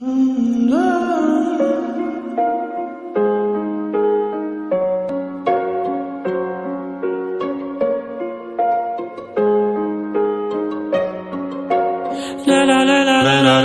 La la la la la la.